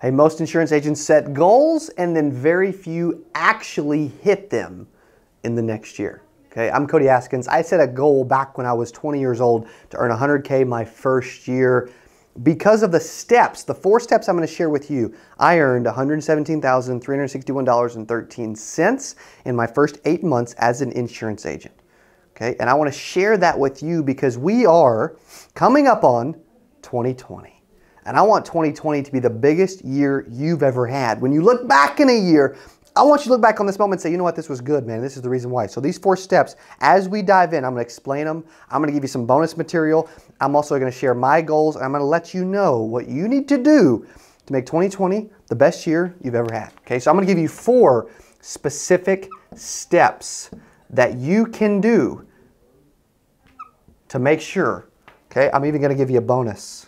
Hey, most insurance agents set goals and then very few actually hit them in the next year. Okay, I'm Cody Askins. I set a goal back when I was 20 years old to earn 100K my first year. Because of the steps, the four steps I'm going to share with you, I earned $117,361.13 in my first eight months as an insurance agent. Okay, and I want to share that with you because we are coming up on 2020. And I want 2020 to be the biggest year you've ever had. When you look back in a year, I want you to look back on this moment and say, you know what, this was good, man. This is the reason why. So these four steps, as we dive in, I'm going to explain them. I'm going to give you some bonus material. I'm also going to share my goals. I'm going to let you know what you need to do to make 2020 the best year you've ever had. Okay, so I'm going to give you four specific steps that you can do to make sure. Okay, I'm even going to give you a bonus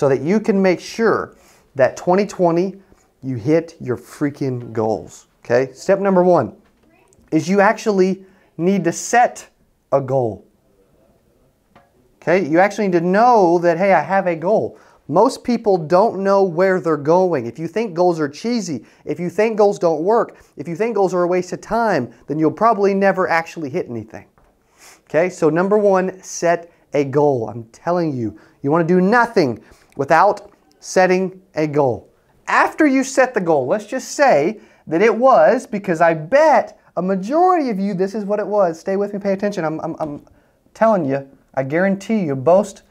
so that you can make sure that 2020 you hit your freaking goals. Okay, step number one is you actually need to set a goal. Okay, you actually need to know that, hey, I have a goal. Most people don't know where they're going. If you think goals are cheesy, if you think goals don't work, if you think goals are a waste of time, then you'll probably never actually hit anything. Okay, so number one, set a goal. I'm telling you, you want to do nothing without setting a goal. After you set the goal, let's just say that it was because I bet a majority of you this is what it was. Stay with me, pay attention. I'm, I'm, I'm telling you, I guarantee you, most,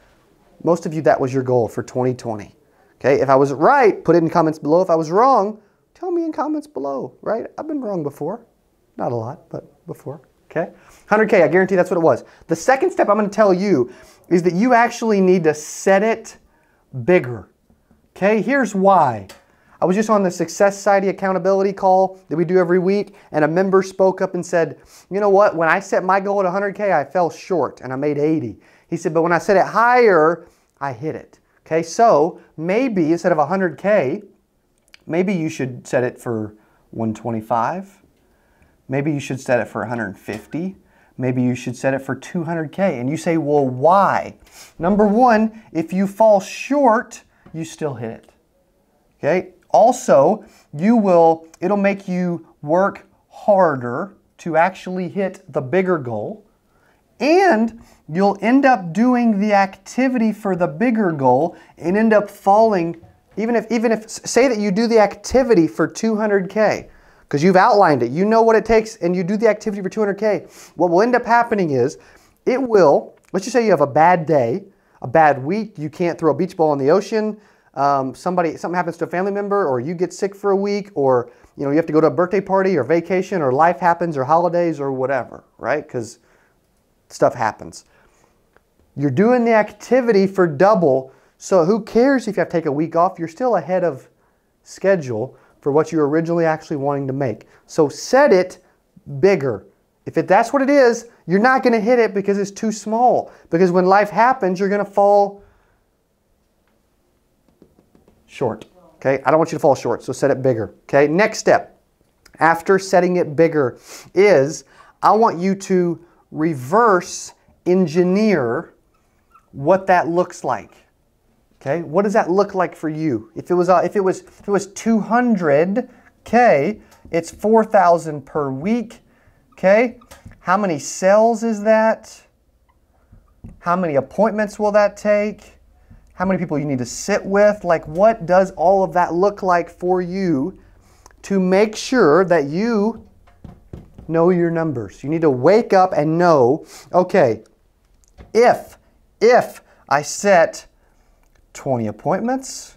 most of you, that was your goal for 2020. Okay, if I was right, put it in comments below. If I was wrong, tell me in comments below, right? I've been wrong before. Not a lot, but before. Okay? 100K, I guarantee that's what it was. The second step I'm going to tell you is that you actually need to set it bigger. Okay, here's why. I was just on the Six Figure Society accountability call that we do every week, and a member spoke up and said, You know what? When I set my goal at 100K, I fell short and I made 80. He said, But when I set it higher, I hit it. Okay, so maybe instead of 100K, maybe you should set it for 125. Maybe you should set it for 150. Maybe you should set it for 200K. And you say, Well, why? Number one, if you fall short, you still hit it. Okay? Also, you will, it'll make you work harder to actually hit the bigger goal. And you'll end up doing the activity for the bigger goal and end up falling, even if, even if, say that you do the activity for 200K, because you've outlined it, you know what it takes, and you do the activity for 200K. What will end up happening is it will, let's just say you have a bad day, a bad week, you can't throw a beach ball in the ocean, um, somebody something happens to a family member or you get sick for a week or you know you have to go to a birthday party or vacation or life happens or holidays or whatever right? Because stuff happens. You're doing the activity for double so who cares if you have to take a week off? You're still ahead of schedule for what you're originally actually wanting to make so set it bigger if it, that's what it is you're not going to hit it because it's too small because when life happens you're going to fall short. Okay, I don't want you to fall short, so set it bigger. Okay, next step after setting it bigger is I want you to reverse engineer what that looks like. Okay, what does that look like for you? If it was uh, if it was if it was 200k, it's 4,000 per week. Okay, how many sales is that? How many appointments will that take? how many people you need to sit with. Like, what does all of that look like for you to make sure that you know your numbers? You need to wake up and know, okay, if, if I set 20 appointments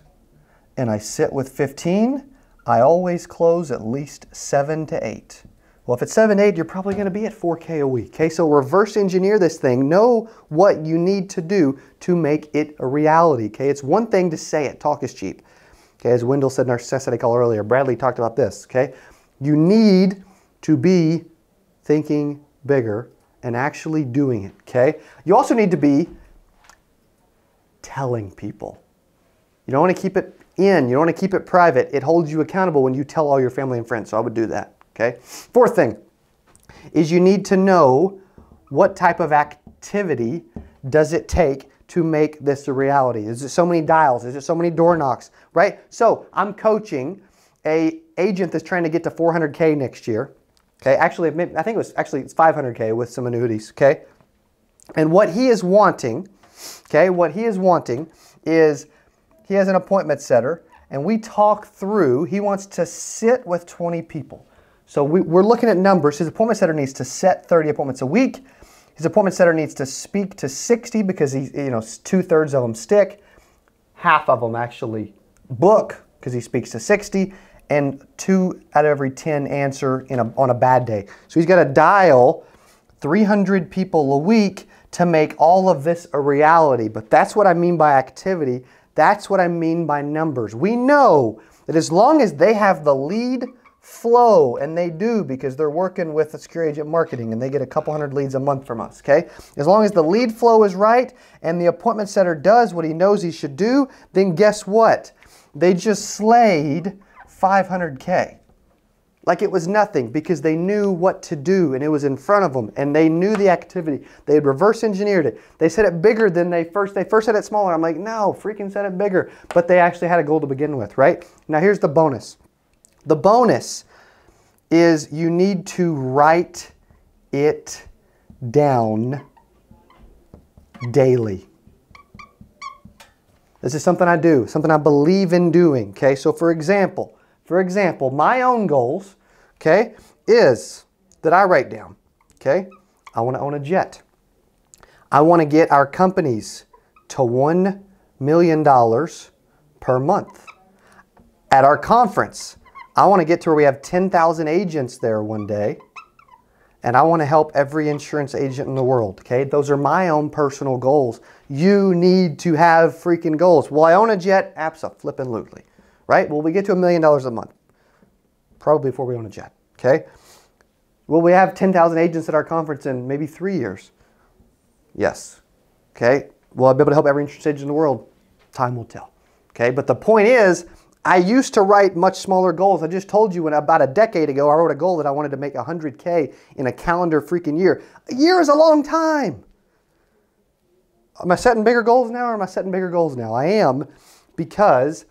and I sit with 15, I always close at least seven to eight. Well, if it's 7, 8, you're probably going to be at 4K a week. Okay, so reverse engineer this thing. Know what you need to do to make it a reality. Okay, it's one thing to say it. Talk is cheap. Okay, as Wendell said in our necessity call earlier, Bradley talked about this. Okay, you need to be thinking bigger and actually doing it. Okay, you also need to be telling people. You don't want to keep it in, you don't want to keep it private. It holds you accountable when you tell all your family and friends. So I would do that. Okay. Fourth thing is you need to know what type of activity does it take to make this a reality? Is it so many dials? Is it so many door knocks? Right? So I'm coaching a agent that's trying to get to 400K next year. Okay, actually, I think it was actually it's 500K with some annuities. Okay, and what he is wanting, okay, what he is wanting is he has an appointment setter, and we talk through. He wants to sit with 20 people. So we, we're looking at numbers. His appointment setter needs to set 30 appointments a week. His appointment setter needs to speak to 60 because he, you know, two thirds of them stick. Half of them actually book because he speaks to 60, and two out of every 10 answer in a, on a bad day. So he's got to dial 300 people a week to make all of this a reality. But that's what I mean by activity. That's what I mean by numbers. We know that as long as they have the lead flow, and they do because they're working with a secure agent marketing and they get a couple hundred leads a month from us, okay? As long as the lead flow is right and the appointment setter does what he knows he should do, then guess what? They just slayed 500K. Like it was nothing because they knew what to do and it was in front of them and they knew the activity. They had reverse engineered it. They said it bigger than they first, they first said it smaller. I'm like, no, freaking said it bigger. But they actually had a goal to begin with, right? Now here's the bonus. The bonus is you need to write it down daily. This is something I do, something I believe in doing. Okay, so for example, for example, my own goals, okay, is that I write down, okay, I want to own a jet. I want to get our companies to $1 million per month. At our conference, I want to get to where we have 10,000 agents there one day, and I want to help every insurance agent in the world, okay? Those are my own personal goals. You need to have freaking goals. Will I own a jet? Absolutely right? Will we get to a million dollars a month? Probably before we own a jet, okay? Will we have 10,000 agents at our conference in maybe three years? Yes, okay? Will I be able to help every agent in the world? Time will tell, okay? But the point is, I used to write much smaller goals. I just told you when about a decade ago, I wrote a goal that I wanted to make 100K in a calendar freaking year. A year is a long time. Am I setting bigger goals now or am I setting bigger goals now? I am because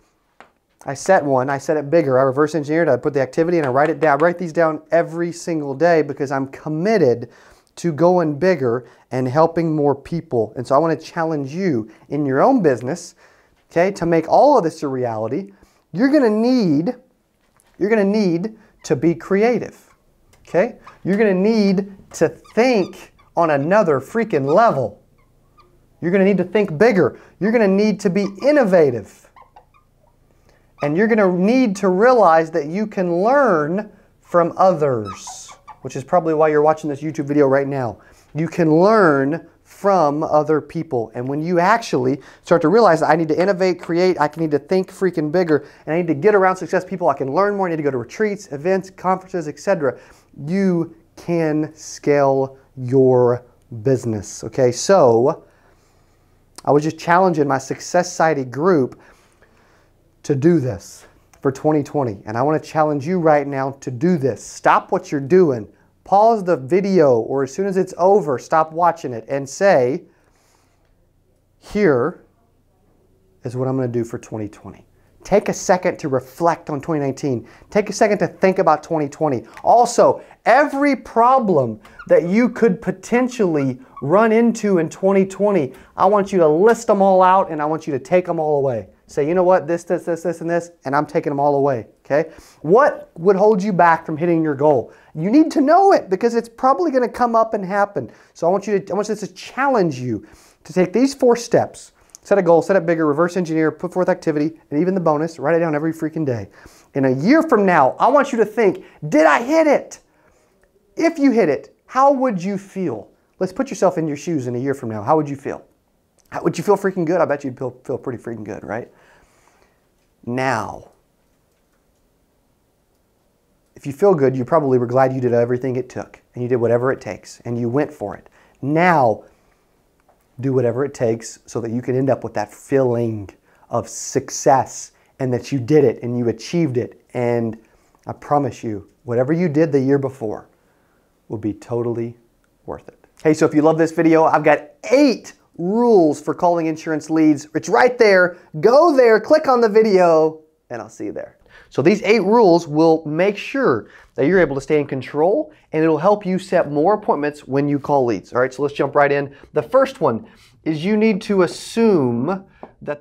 I set one, I set it bigger. I reverse engineered, I put the activity and I write it down. I write these down every single day because I'm committed to going bigger and helping more people. And so I want to challenge you in your own business, okay, to make all of this a reality. You're going to need you're going to need to be creative. Okay? You're going to need to think on another freaking level. You're going to need to think bigger. You're going to need to be innovative. And you're going to need to realize that you can learn from others, which is probably why you're watching this YouTube video right now. You can learn from other people. And when you actually start to realize that I need to innovate, create, I can need to think freaking bigger, and I need to get around success people, I can learn more, I need to go to retreats, events, conferences, etc. You can scale your business. Okay, so I was just challenging my Six Figure Society group to do this for 2020. And I want to challenge you right now to do this. Stop what you're doing. Pause the video, or as soon as it's over, stop watching it and say, Here is what I'm going to do for 2020. Take a second to reflect on 2019. Take a second to think about 2020. Also, every problem that you could potentially run into in 2020, I want you to list them all out and I want you to take them all away. Say, you know what, this, this, this, this, and this, and I'm taking them all away. Okay? What would hold you back from hitting your goal? You need to know it because it's probably going to come up and happen. So I want you to, I want this to challenge you to take these four steps. Set a goal, set it bigger, reverse engineer, put forth activity, and even the bonus, write it down every freaking day. In a year from now, I want you to think, did I hit it? If you hit it, how would you feel? Let's put yourself in your shoes in a year from now. How would you feel? How, would you feel freaking good? I bet you'd feel, feel pretty freaking good, right? Now, if you feel good, you probably were glad you did everything it took and you did whatever it takes and you went for it. Now, do whatever it takes so that you can end up with that feeling of success and that you did it and you achieved it. And I promise you, whatever you did the year before will be totally worth it. Hey, so if you love this video, I've got eight rules for calling insurance leads. It's right there. Go there, click on the video, and I'll see you there. So these eight rules will make sure that you're able to stay in control and it'll help you set more appointments when you call leads. All right, so let's jump right in. The first one is you need to assume that the